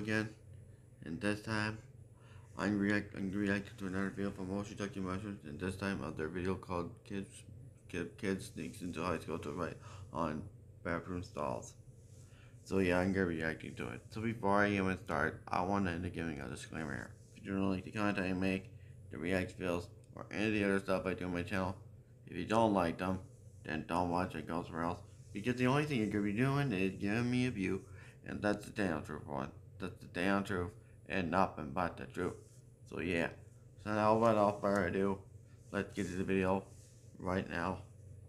again. And this time, I'm, react I'm reacting to another video from Moshi Ducky Mushrooms. And this time, another video called Kids Kid, Kid Sneaks into High School to Write on Bathroom Stalls. So yeah, I'm gonna be reacting to it. So before I even start, I want to end up giving a disclaimer here. If you don't like the content I make, the react videos, or any of the other stuff I do on my channel, if you don't like them, then don't watch it, go somewhere else. Because the only thing you're gonna be doing is giving me a view, and that's the damn truth, one. That's the damn truth, and nothing but the truth. So yeah. So now without further ado, let's get to the video right now.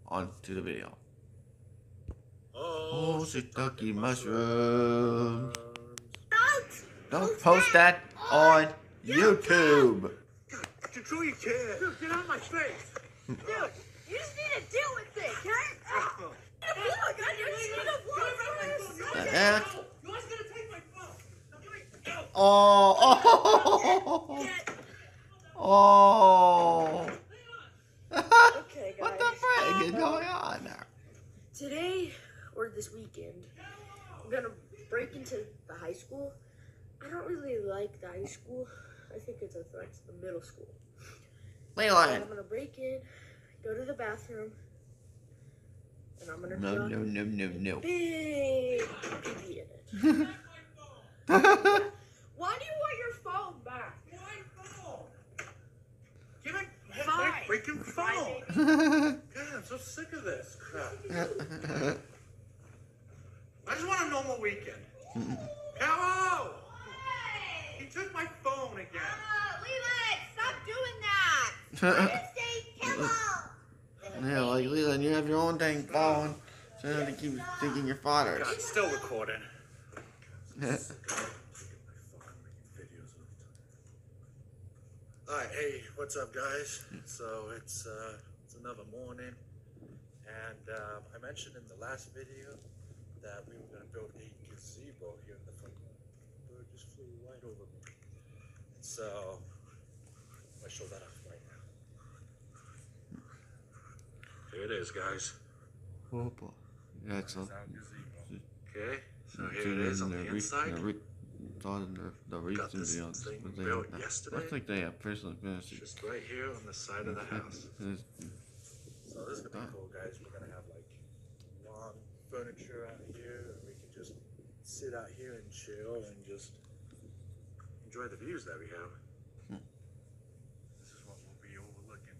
On to the video. Oh, shiitake mushrooms. Don't Don't post that on YouTube. Control your kid. Dude, get out of my face. Dude, you just need to deal with it, okay? My god, you just need to blow The heck? You guys gonna take my phone? Now give me- Go. Oh, oh, oh. Okay, what the guys. frick is going on there? Today, or this weekend, I'm gonna break into the high school. I don't really like the high school. I think it's a threat to the middle school. So Leland. I'm gonna break in, go to the bathroom, and I'm gonna No, drop no, no, no, no. big pee in it. Why do you want your phone back? My phone. Give it. Fine. My freaking phone. God, I'm so sick of this crap. I just want a normal weekend. Hello. He took my phone again. Uh, stop doing that! yeah, like Leland, you have your own dang phone. So you have to keep thinking your father's. God, still recording. Alright, hey, what's up, guys? So it's uh, it's another morning, and uh, I mentioned in the last video that we were gonna build a gazebo here in the front yard. Bird just flew right over me, so I show that off right now. Here it is, guys. boy. That's a. This is our gazebo. Okay, so here it is on the inside. Thought in the, the reason this thing they- built yesterday. Looks like they have personal finishes. Just right here on the side of the house. So this is gonna be cool, guys. We're gonna have like lawn furniture out here, and we can just sit out here and chill and just enjoy the views that we have. Hmm. This is what we'll be overlooking.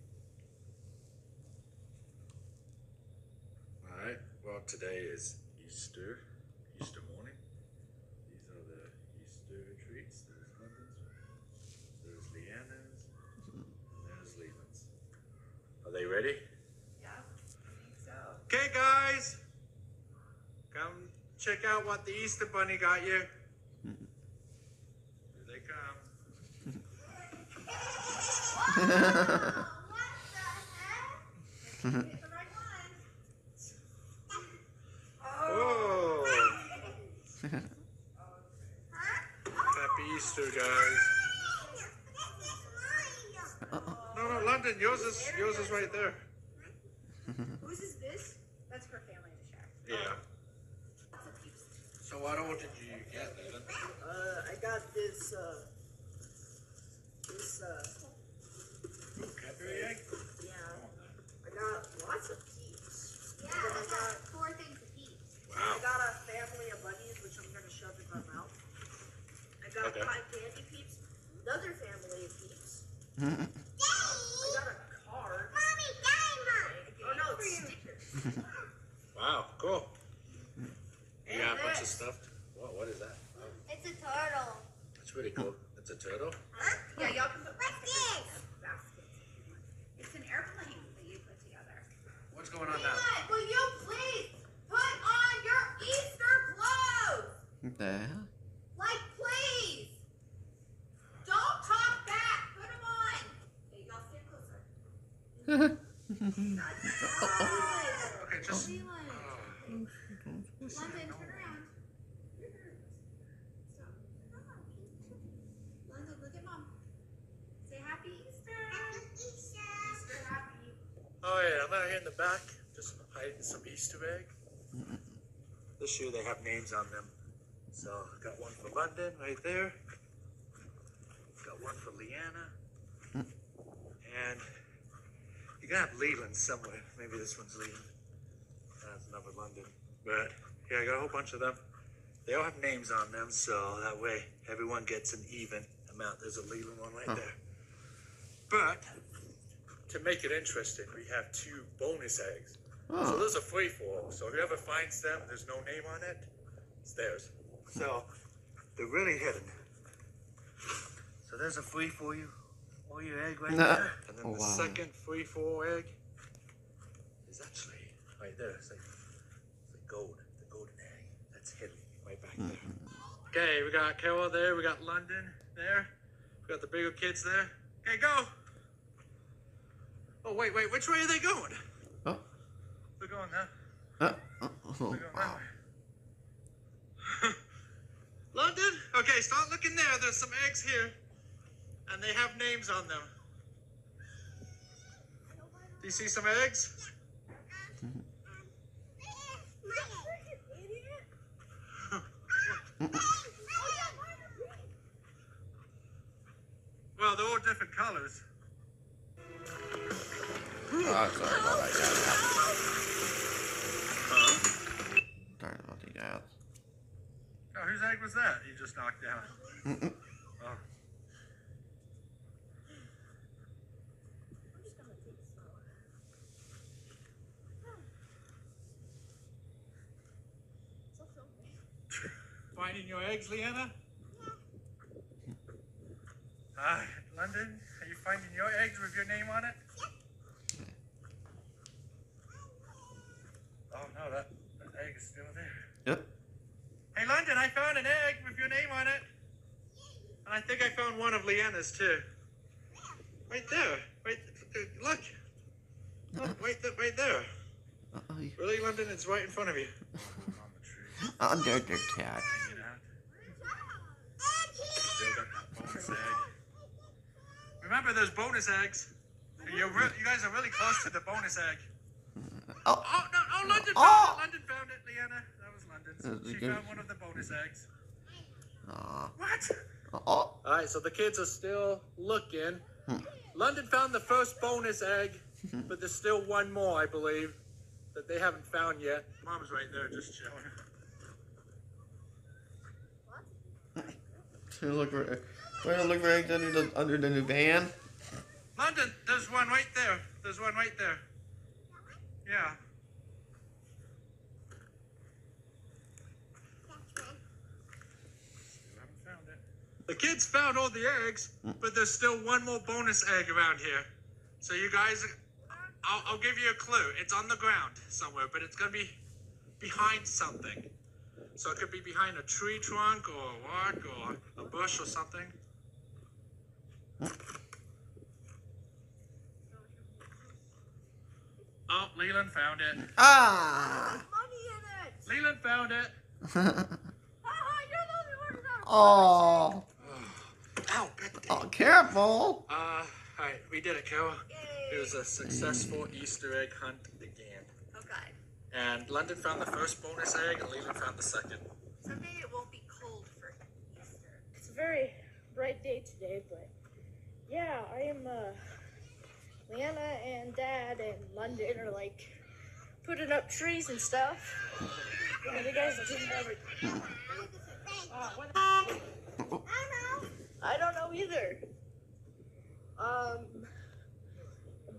All right. Well, today is Easter, Easter morning. These are the Easter treats. There's London's, there's Leanna's, and there's Leland's. Are they ready? Yeah, I think so. Okay, guys, come check out what the Easter Bunny got you. Here they come. Get the right. Oh, happy Easter, guys. No, no, London, yours is yours is right there. Whose is this? That's for family to share. Yeah. Lots of peeps. So what all did you get, Leland? Uh, I got this, uh, this, uh, Cadbury egg. yeah, I got lots of peeps. Yeah, And I got, got four things to eat. I got a family of bunnies, which I'm gonna shove in my mouth. I got Okay. cotton candy peeps, another family of peeps. I got a card. Oh no, it's stickers. Wow, cool. You got a bunch of stuff. What? What is that? Oh, It's a turtle. that's really cool. It's a turtle. Yeah, y'all can put What's this? Basket. It's an airplane that you put together. What's going on now? Leland, will you please put on your Easter clothes? What the hell? Like, please. Don't talk back. Put them on. Okay, y'all stand closer. Oh. Oh yeah, I'm out here in the back, just hiding some Easter egg. This year they have names on them. So I got one for London right there. Got one for Leanna. And you gotta have Leland somewhere. Maybe this one's Leland. Another London. But yeah, I got a whole bunch of them. They all have names on them, so that way everyone gets an even amount. There's a Leland one right Huh. there. But to make it interesting, we have two bonus eggs. So Oh. those are free for all. So whoever finds them, there's no name on it, it's theirs. So they're really hidden. So there's a free for you, all your egg right there. And then Oh, the wow. second free for all egg is actually right there. It's like, it's like gold, the golden egg. That's hidden right back there. Okay, we got Carol there, we got London there, we got the bigger kids there. Okay, go. Oh wait, wait, which way are they going? Oh. They're going there. Uh, oh, oh, They're wow. London? Okay, start looking there. There's some eggs here. And they have names on them. Do you see some eggs? Well, they're all different colors. Oh, sorry about that, guys. Sorry about the guys. Oh, whose egg was that you just knocked down? Finding your eggs, Leanna? Hi, London. Are you finding your eggs with your name on it? Oh no, that, that egg is still there. Yep. Hey, London, I found an egg with your name on it. And I think I found one of Leanna's too. Right there. Right. th- Look. Look, right, th- right there. Uh-oh, Really, London? It's right in front of you. on the tree. Under the cat. Hanging out. Still got that bonus egg. Remember, there's bonus eggs. You're re- you guys are really close to the bonus egg. Oh, Oh no! Oh, London found Oh! it. London found it, Leanna. That was London. That's She found one of the bonus eggs. aw. What? Oh, All right, so the kids are still looking. Hmm. London found the first bonus egg, but there's still one more, I believe, that they haven't found yet. Mom's right there, just chilling. So look for, we're gonna look under the under the new van. London, there's one right there. There's one right there. Yeah. The kids found all the eggs, but there's still one more bonus egg around here. So you guys, I'll, I'll give you a clue. It's on the ground somewhere, but it's gonna be behind something. So it could be behind a tree trunk or a rock or a bush or something. Oh, Leland found it. Ah. Leland found it. oh. Ow! Oh, careful. Uh, alright, we did it, Carol. It was a successful Easter egg hunt again. Okay. And London found the first bonus egg, and Leland found the second. Someday it won't be cold for Easter. It's a very bright day today, but yeah, I am. Uh, and Dad and London are like putting up trees and stuff. Yeah, you guys didn't ever. Uh, what- I don't know either. Um,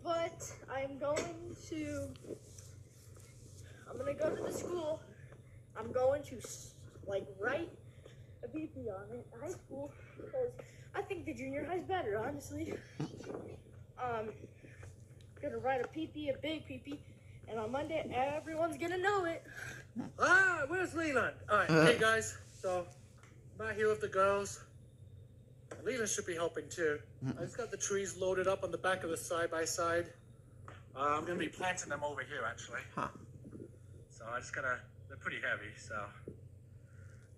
but I'm going to. I'm gonna go to the school. I'm going to like write a BP on it high school because I think the junior high's better, honestly. Um, gonna write a PP, a big PP, and on Monday everyone's gonna know it. Ah, where's Leland? Alright, Uh. hey guys, so I'm out here with the girls. Leland should be helping too. I just got the trees loaded up on the back of the side by side. Uh, I'm gonna be planting them over here actually. Huh. So I just gotta, they're pretty heavy, so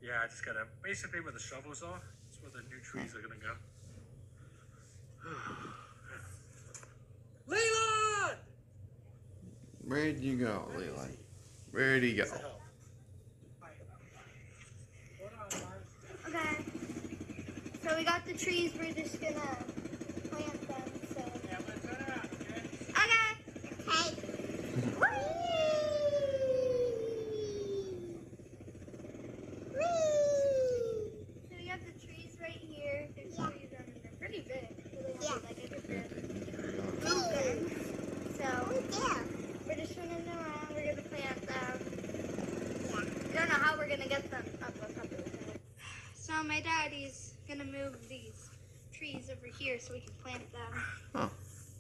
yeah, I just gotta, basically where the shovels are, that's where the new trees are gonna go. Leland! Where'd you go, Leland? Where'd he go? Okay. So we got the trees, we're just gonna so we can plant them. Oh.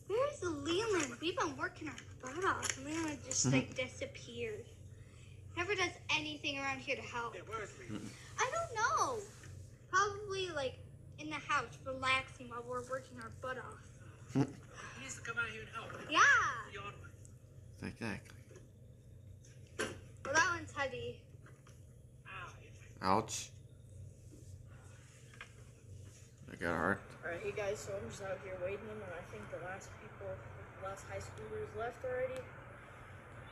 Where's Leland? We've been working our butt off. and Leland just mm-hmm. like disappeared. Never does anything around here to help. Yeah, where's me? I don't know. Probably like in the house, relaxing while we're working our butt off. Mm-hmm. He needs to come out here and help. Yeah. Yawn. Exactly. Well, that one's heavy. Ow. Ouch. I got hurt. Alright, hey guys, so I'm just out here waiting, and I think the last people, the last high schoolers left already.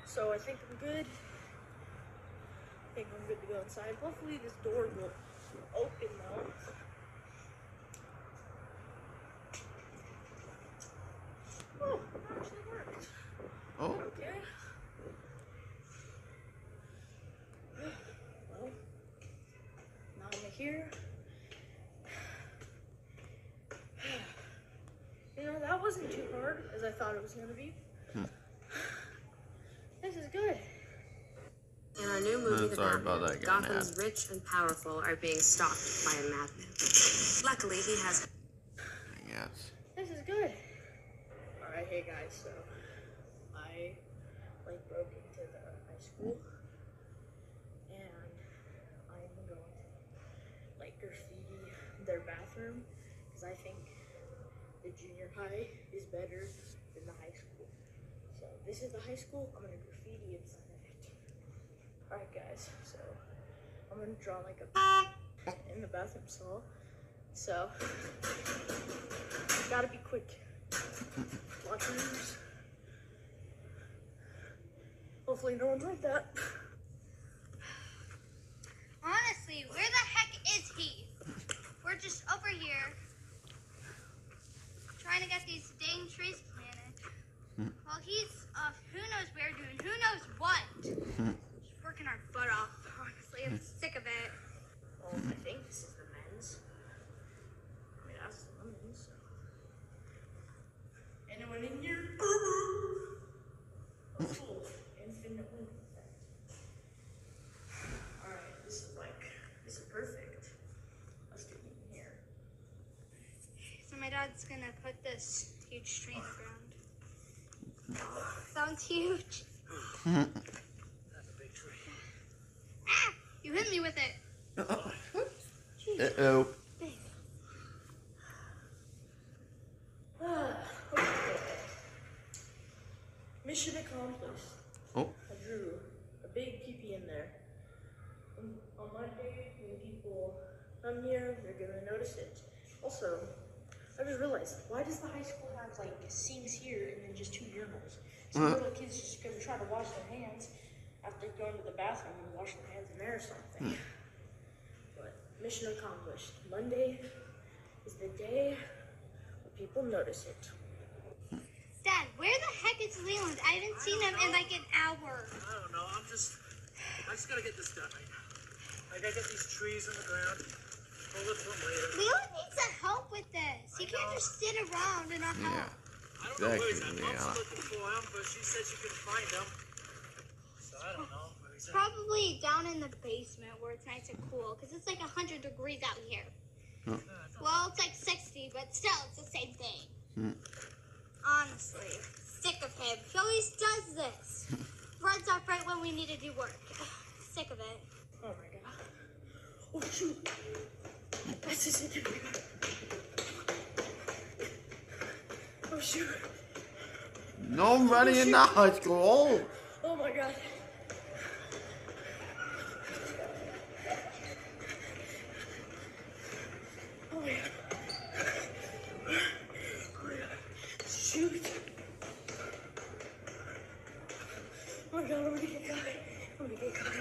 So I think I'm good. I think I'm good to go inside. Hopefully this door will open though. Oh, it actually worked. Oh, Okay. Well, now I'm here. You know, that wasn't too hard as I thought it was going to be. Hmm. This is good. In our new movie, I'm The sorry about Batman, that, getting Gotham's rich and powerful are being stalked by a madman. Luckily, he has yes. This is good. Alright, hey guys, so I like broke into the high school and I'm going to like graffiti their bathroom because I think the junior high is better than the high school. So this is the high school, I'm gonna graffiti inside of it. Alright guys, so I'm gonna draw like a in the bathroom stall. So Gotta be quick. Moves. Hopefully no one's like that. Honestly, where the heck is he? We're just over here trying to get these dang trees planted. Hmm. While he's off, who knows where doing who knows what. Just working our butt off. Honestly, I'm sick of it. Oh, I think this is the men's. I mean, that's the women's. So. Anyone in here? Oh, cool. Infinite women. Alright, this is like, this is perfect. Let's get in here. So my dad's gonna put this huge tree in the ground. Sounds huge. That's a big tree. Ah! You hit me with it. Uh oh. Ah, okay. Mission accomplished. Oh. I drew a big teepee in there. On, on Monday, when people come here, they're gonna notice it. Also, I just realized, why does the high school have like sinks here and then just two urinals? Some Uh-huh. little kids just gonna try to wash their hands after going to the bathroom and wash their hands in there or something. Hmm. But mission accomplished. Monday is the day where people notice it. Dad, where the heck is Leland? I haven't seen him in like an hour. I don't know. I'm just. I just gotta get this done. I, I gotta get these trees in the ground. We'll look for them later. Leland needs some help with this. He can't just sit around and not Yeah. help. I don't know where he's. Exactly, Mom's yeah. looking for him, but she said she couldn't find him. So I don't know where. Probably down in the basement where it's nice and cool because it's like 100 degrees out here. Uh, it's not- Well, it's like 60, but still, it's the same thing. Hmm. Honestly, sick of him. He always does this. Runs off right when we need to do work. Sick of it. Oh my god. Oh shoot. That's his interview. Oh shoot. No running in the high school. Oh my god. Oh my god. Oh my god. Shoot. Oh my god, I'm gonna get caught. I'm gonna get caught.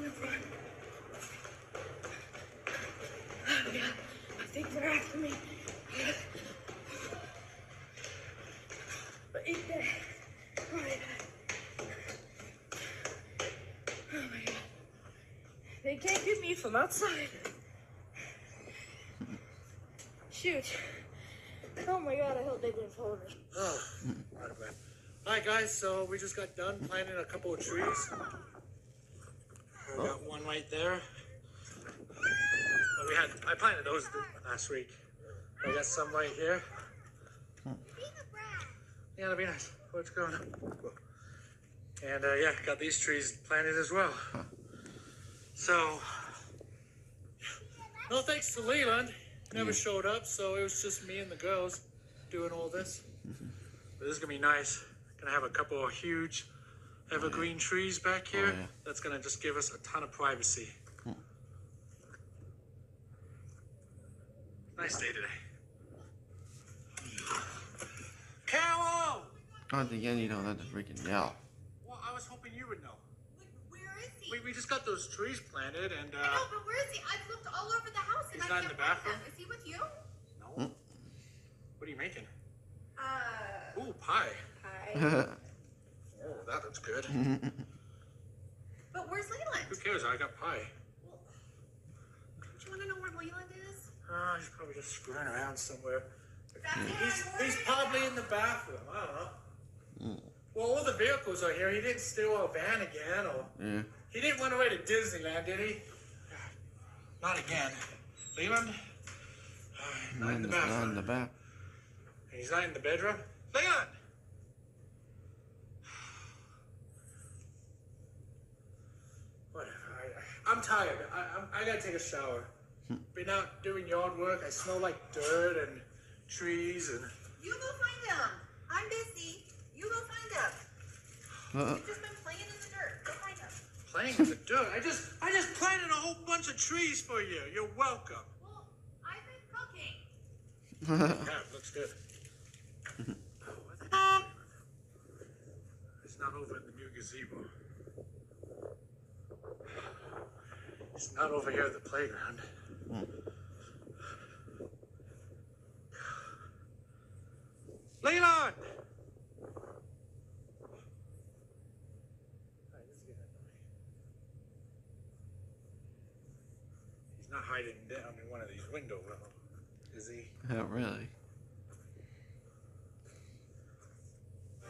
Never mind. for me. But eat that. Oh my god. Oh my god. They can't get me from outside. Shoot. Oh my god, I hope they didn't follow me. Oh, out of breath. All right, guys. So we just got done planting a couple of trees. We got one right there. But we had I planted those last week. I got some right here. Yeah, that'd be nice. What's going on? And uh, yeah, got these trees planted as well. So, no thanks to Leland. Never showed up, so it was just me and the girls doing all this. Mm-hmm. But this is gonna be nice. Gonna have a couple of huge evergreen oh, trees back here. Oh, yeah. That's gonna just give us a ton of privacy. Hmm. Nice day today. Carol! Not again, you don't have to freaking yell. Well, I was hoping you would know. Where is he? We, we just got those trees planted and I know, uh but where is he? I've looked all over the house and He's I not in can't the find bathroom? him. Is he with you? no. What are you making? Uh, Ooh, pie. hi. Oh, that looks good. But where's Leland? Who cares? I got pie. Do you want to know where Leland is? Uh, he's probably just screwing around somewhere. He's, he's probably in the bathroom. I don't know. Well, all the vehicles are here. He didn't steal our van again, or yeah. He didn't run away to Disneyland, did he? Not again. Leland? Uh, not in the bathroom. Not in the back. He's not in the bedroom. Leland! Whatever. I, I, I'm tired. I, I'm, I gotta take a shower. Been out doing yard work. I smell like dirt and trees and. You go find him. I'm busy. You go find him. Uh, You've Playing in the dirt. I just I just planted a whole bunch of trees for you. You're welcome. Well, I've been cooking. Yeah, looks good. Oh, what the heck? It's not over in the new gazebo. It's not over here at the playground. Leland! Alright, this is getting annoying. He's not hiding down in one of these window wells, is he? yeah, really.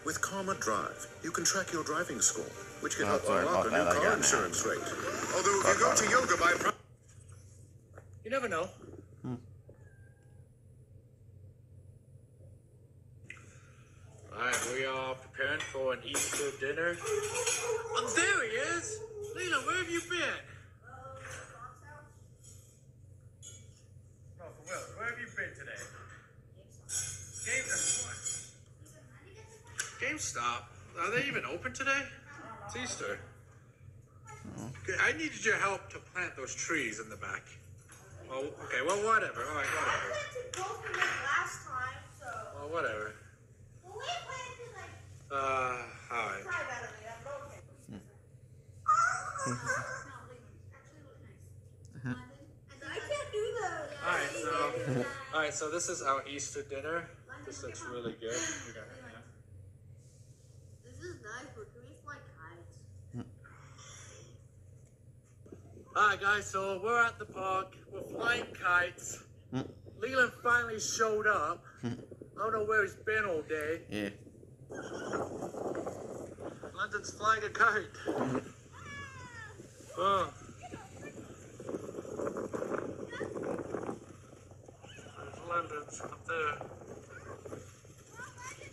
With Karma Drive, you can track your driving score, which can Oh, help sorry unlock a new that, car got insurance rate. Although if you go to yoga by pro- You never know. Hmm. Alright, we are preparing for an Easter dinner. Oh, there he is! Leland, where have you been? No, for real, where have you been today? GameStop. What? GameStop? Are they even open today? It's Easter. Okay, I needed your help to plant those trees in the back. Well, okay, well, whatever. All right, whatever. planted both of them last time, so. Well, whatever. Well, we planted like Uh, all right. try better than that, but. I can't do that. All right, so, all right, so this is our Easter dinner. This looks really good. We got- yeah. This is nice, but can we fly kites? All right, guys. So we're at the park. We're flying kites. Hmm. Leland finally showed up. Hmm. I don't know where he's been all day. Yeah. London's flying a kite. Hmm. Oh. There's London's up there.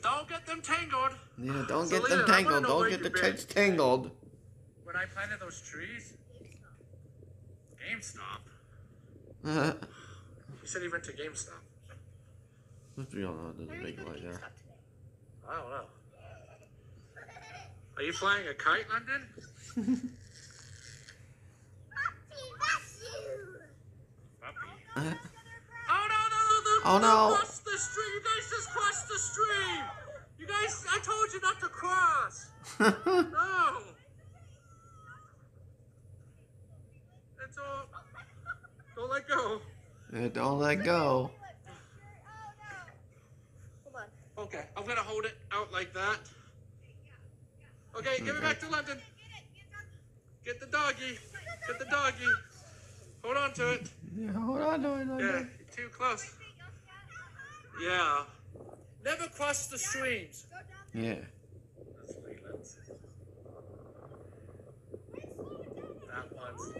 Don't get them tangled. Yeah, don't So, get them Leland, wanna tangled. Don't get the kids tangled. When I planted those trees, GameStop. Let's You said he went to GameStop. be honest, there's a big light there. I don't know. Are you flying a kite, London? Puppy. Oh no no no! Oh, no. Cross the stream! You guys just crossed the stream! You guys, I told you not to cross! No! let go. Don't let go. Okay, I'm gonna hold it out like that. Okay, give okay. it back to London. Get the doggy. Get the doggy. Hold on to it. Yeah, hold on to it. Yeah, too close. Yeah. Never cross the streams. Yeah. That one's.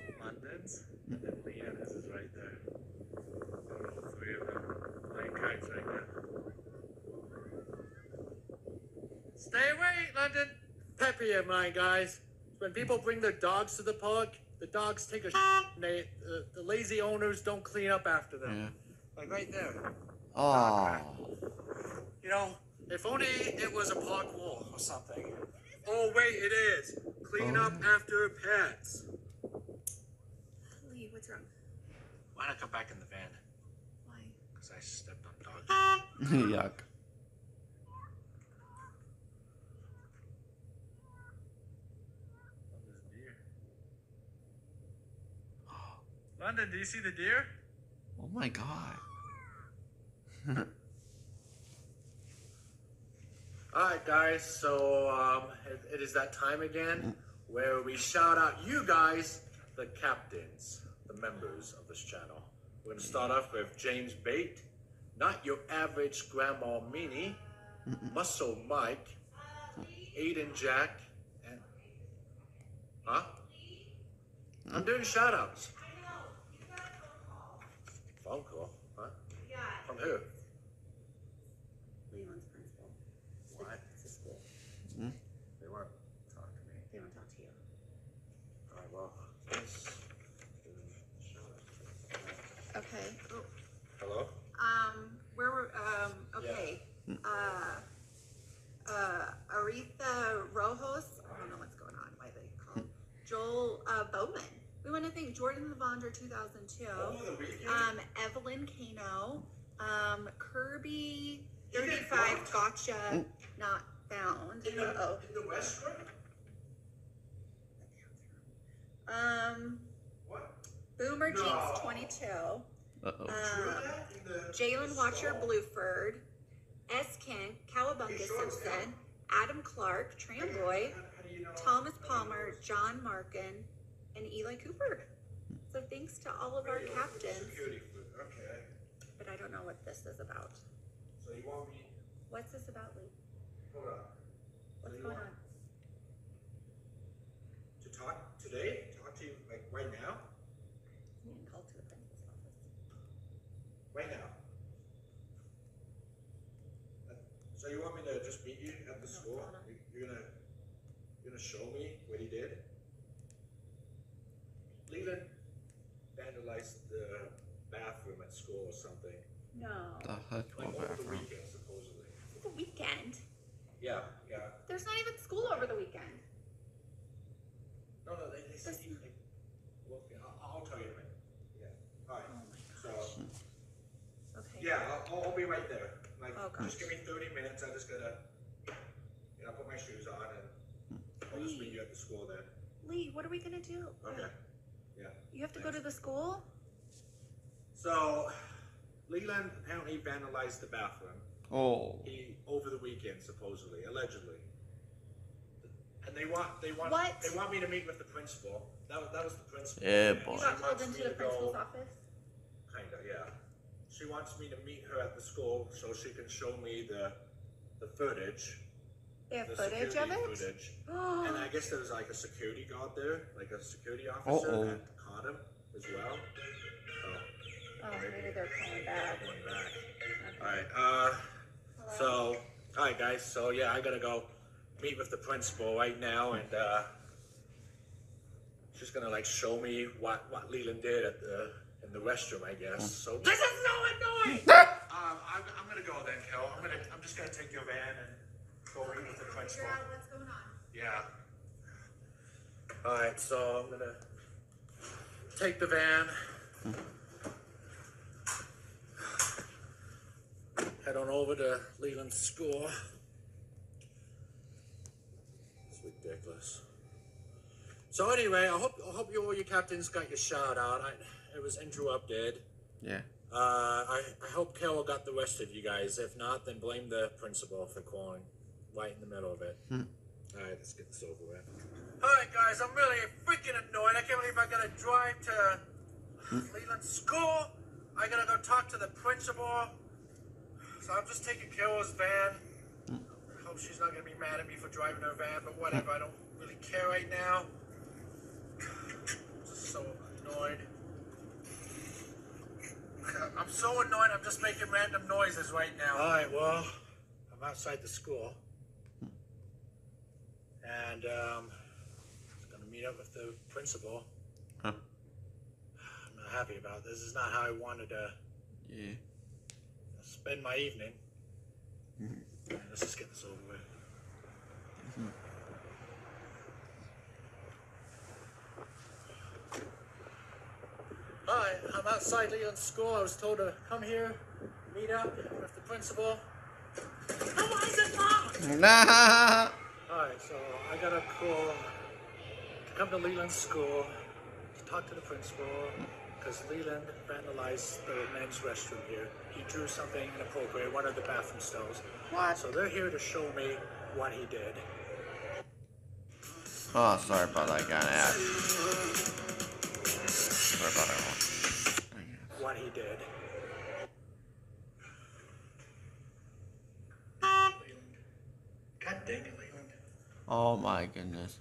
London. Peppy and mine, guys. When people bring their dogs to the park, the dogs take a shit and they, uh, the lazy owners don't clean up after them. Yeah. Like right there. Oh. You know, if only it was a park wall or something. Oh, wait, it is. Clean up after pets. Lee, what's wrong? Why not come back in the van? Why? Because I stepped on dog. Yuck. London, do you see the deer? Oh my god. Alright, guys, so um, it, it is that time again where we shout out you guys, the captains, the members of this channel. We're going to start off with James Bate, not your average Grandma Meanie, Muscle Mike, Aiden Jack, and. Huh? I'm doing shout outs. Phone call, huh? From who? Leland's principal. Why? It's a school. They weren't talk to me. They want to talk to you. Alright, well, let's do. Okay. Hello? Um, where were, um, okay. Uh, uh, Aretha Rojos, I don't know what's going on, why they call Joel, uh, Bowman. We want to thank Jordan Lavonder, two thousand two. Um, Evelyn Kano, um, Kirby, thirty-five, gotcha, not found. Uh-oh. In the restroom? Um, What? Boomer No. Jeans, twenty-two. Uh oh. Um, In the. Jalen Watcher Bluford, S. Ken, Cowabunga Simpson, Adam Clark, Tramboy, How do you know? Thomas Palmer, John Markin, and Eli Cooper. So thanks to all of our captains, Security food, okay. I don't know what this is about. So you want me, What's this about, Lee? hold on, What's you going on? to talk today? Talk to you like right now? You can call to the principal's office. Right now? Uh, So you want me to just meet you at the school? hold You're gonna, you're gonna show me what he did? Leland vandalized the bathroom at school or something, No. The heck, like what over the bathroom? weekend supposedly. It's the weekend. Yeah, yeah. There's not even school over the weekend. No, no, they, they said This- he, like, well, yeah, I'll, I'll tell you in a minute. Yeah, alright, Oh my so, Okay. yeah, I'll, I'll be right there. Like, Oh, just give me thirty minutes, I'm just gotta, you know, put my shoes on and I'll just meet you at the school then. Lee, what are we gonna do? Okay. Yeah. You have to go to the school? So, Leland apparently vandalized the bathroom. Oh. He, over the weekend supposedly, allegedly. And they want, they want, What? they want me to meet with the principal. That was, that was the principal. Yeah, And boy. You she got called wants into me the to principal's go- office? Kinda, yeah. She wants me to meet her at the school so she can show me the the footage. They have the footage of it? Footage. And I guess there was like a security guard there, like a security officer Uh-oh. that caught him as well. Oh, maybe they're coming back. going back. Alright, uh, so, alright guys, so yeah, I gotta go meet with the principal right now and, uh, she's gonna like show me what, what Leland did at the, in the restroom, I guess. So, this is so annoying! um, I'm, I'm gonna go then, Kel. I'm gonna, I'm just gonna take your van and go meet with the principal. Figure out what's going on. Yeah. Alright, so I'm gonna take the van. Head on over to Leland School. It's ridiculous. So anyway, I hope I hope you all your captains got your shout out. I, it was interrupted. Yeah. Uh, I, I hope Carol got the rest of you guys. If not, then blame the principal for calling right in the middle of it. Hmm. All right, let's get this over with. All right, guys, I'm really freaking annoyed. I can't believe I gotta drive to Leland School. I gotta go talk to the principal. So I'm just taking Carol's van. I hope she's not gonna be mad at me for driving her van, but whatever. I don't really care right now. Just so annoyed. I'm so annoyed. I'm just making random noises right now. All right. Well, I'm outside the school, and um, I'm gonna meet up with the principal. Huh. I'm not happy about this. This is not how I wanted to Yeah. Spend my evening. Mhm. Alright, let's just get this over with. Hi, I'm outside Leland School. I was told to come here, meet up with the principal. No, it locked? Nah. Alright, so I got a call to come to Leland School to talk to the principal because Leland vandalized the men's restroom here. He drew something inappropriate, one of the bathroom stalls. What? So they're here to show me what he did. Oh, sorry about that guy. Yeah. Sorry about that one. What he did. Leland. God dang it, Leland. Oh my goodness.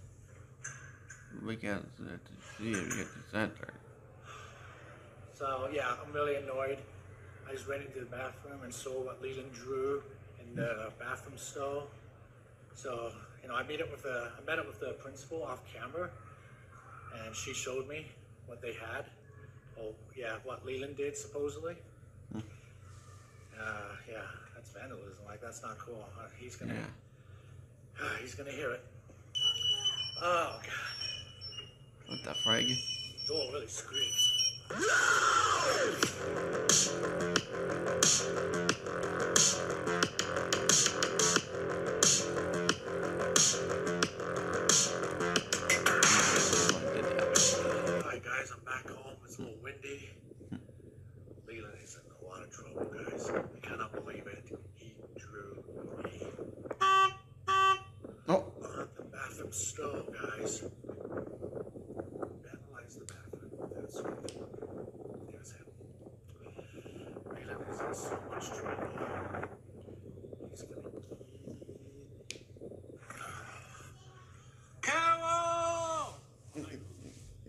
We can't see it. We get the center. So yeah, I'm really annoyed. I just went into the bathroom and saw what Leland drew in the bathroom stall. So you know, I met up with the I met up with the principal off camera, and she showed me what they had. Oh yeah, what Leland did supposedly. Hmm. Uh, yeah, that's vandalism. Like that's not cool. Uh, he's gonna Yeah. he's gonna hear it. Oh god, What the frig? door really squeaks. Não!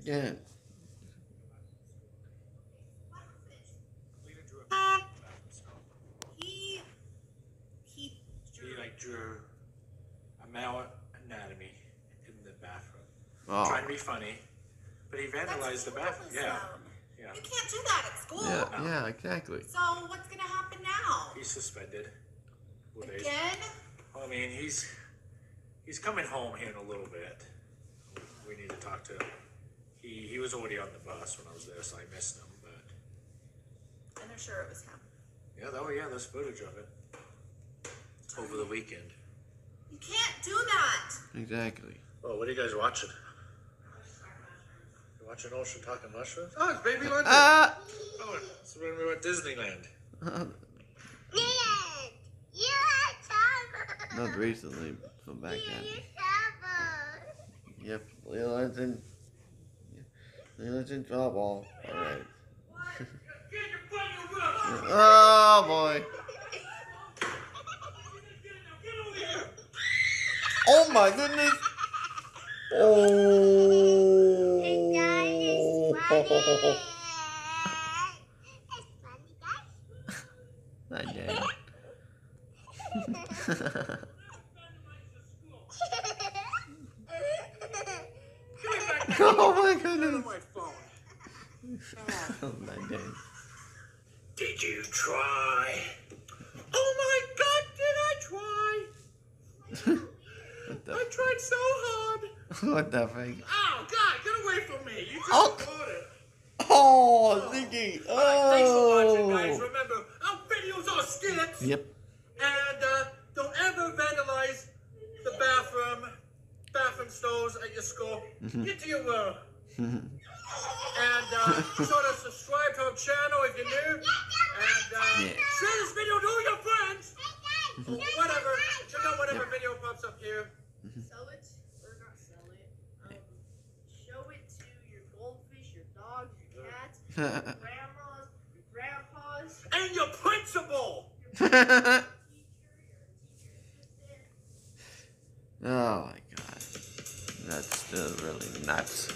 Yeah. Leland drew a bathroom stall. He he He like drew a male anatomy in the bathroom. Oh. Trying to be funny, but he vandalized the bathroom. Yeah, yeah. You can't do that at school. Yeah. Yeah. Exactly. So what's gonna happen now? He's suspended. Well, they- Again? I mean, he's he's coming home here in a little bit. We need to talk to him. He he was already on the bus when I was there, so I missed him. But And they're sure it was him. yeah, oh yeah, there's footage of it over the weekend. You can't do that. Exactly. Oh, what are you guys watching? You watching Ocean Talking Mushrooms? Oh, it's Baby London. Ah. Oh, it's when we were at Disneyland. Leland, you had trouble. Not recently, but back You then. had trouble. Yep. Leland's in. Leland's in trouble. All right. oh boy. Oh my goodness. Oh. Hey guys, it's funny. It's funny, guys. Not dead. oh my goodness. my phone. Oh my god. Did you try? Oh my god, did I try? what I tried so hard. What the fuck? Oh god, get away from me. You just Oh. recorded. Oh, thinking. Alright, thanks for watching, guys. Oh. Remember, our videos are skits. Yep. And uh, don't ever vandalize the bathroom, bathroom stalls at your school. Get to your room. And uh, sort of subscribe to our channel if you're new. And uh, Yeah. share this video to all your friends. Or whatever. Check out whatever video pops up here. Sell it or not sell it. Um, show it to your goldfish, your dogs, your cats, your grandmas, your grandpas, And your principal. your teacher, your teacher assistant. Oh my god. That's still really nuts.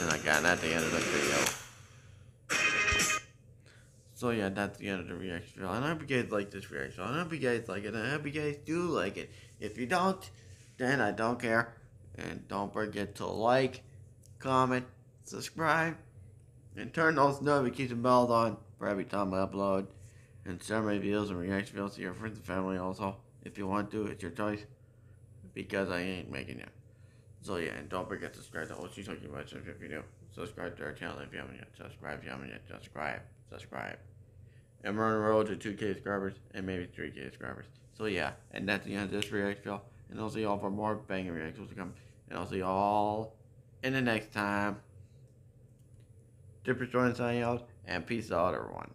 And I got at the end of the video. So yeah, that's the end of the reaction video. And I hope you guys like this reaction. I hope you guys like it. I hope you guys do like it. If you don't, then I don't care. And don't forget to like, comment, subscribe, and turn those notification bells on for every time I upload. And share my videos and reaction videos to your friends and family also. If you want to, it's your choice because I ain't making it. So yeah, and don't forget to subscribe to OC Talking About if you do. Subscribe to our channel if you haven't yet. Subscribe if you haven't yet. Subscribe. Subscribe. And we're on the road to 2K subscribers and maybe 3K subscribers. So yeah, and that's the end of this reaction video. And I'll see y'all for more banging reactions to come. And I'll see y'all in the next time. Dipper signing out and peace out everyone.